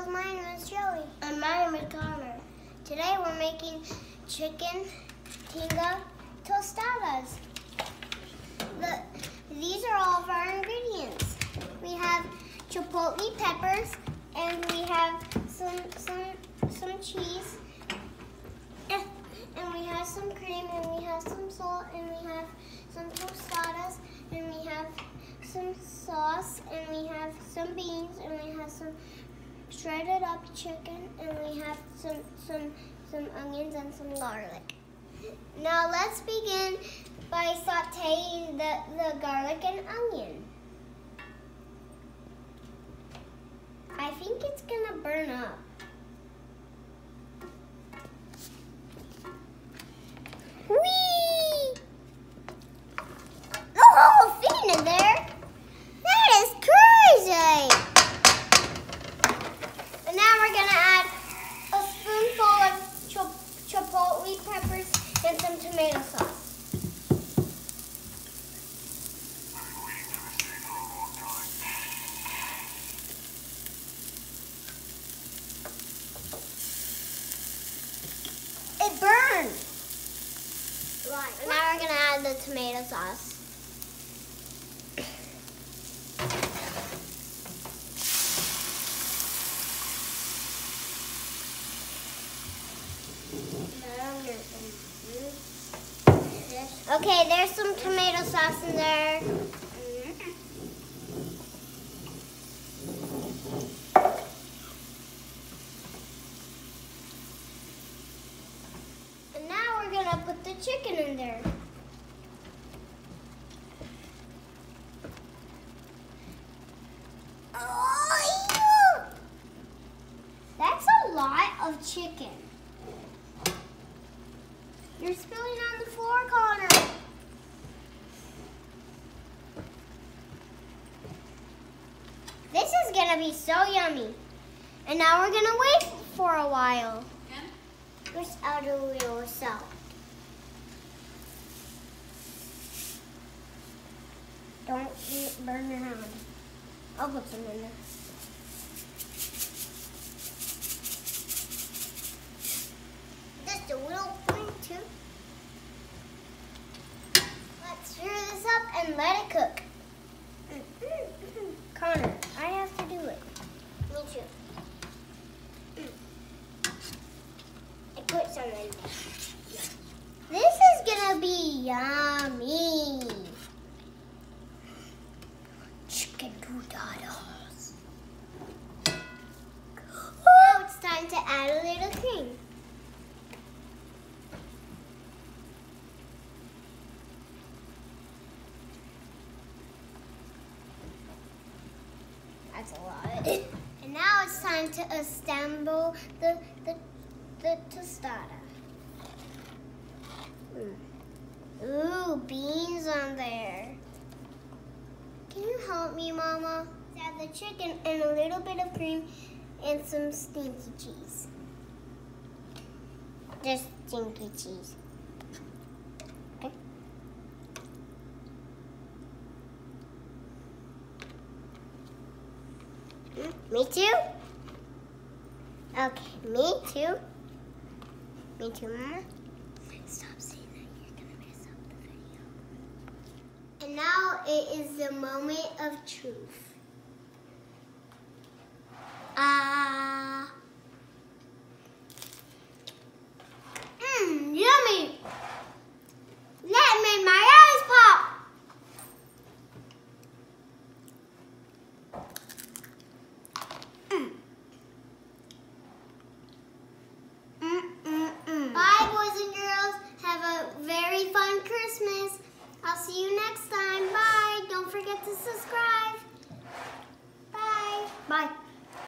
my name is Joey. And my name is Connor. Today we're making chicken tinga tostadas. The, these are all of our ingredients. We have chipotle peppers and we have some some some cheese and, and we have some cream and we have some salt and we have some tostadas and we have some sauce and we have some beans and we have some shredded up chicken and we have some some some onions and some garlic. Now let's begin by sauteing the, the garlic and onion. I think it's gonna burn up. Whee! The whole thing in there. That is crazy. And now we're gonna add a spoonful of chip- chipotle peppers and some tomato sauce. It burned. We're gonna add the tomato sauce. Okay, there's some tomato sauce in there. And now we're gonna put the chicken in there. Oh, ew. That's a lot of chicken. You're spilling on the floor, Connor. This is gonna be so yummy. And now we're gonna wait for a while. Just out of yourself. Don't eat, burn your hand. I'll put some in there. Just a little point too. Let's stir this up and let it cook. Mm-hmm. Connor, I have to do it. Me too. Mm. I put some in. This is gonna be yummy. Chicken tostadas. Now it's time to add a little cream. That's a lot. and now it's time to assemble the the, the tostada. Ooh, beans on there. Can you help me, Mama? Add the chicken and a little bit of cream and some stinky cheese. Just stinky cheese. Me too? Okay, me too. Me too, Mama. Stop saying that. You're gonna mess up the video. And now it is the moment of truth. Ah. Mmm, yummy. That made my eyes pop. Mm. Mm-mm-mm. Bye, boys and girls. Have a very fun Christmas. I'll see you next time. Bye. Don't forget to subscribe. Bye. Bye.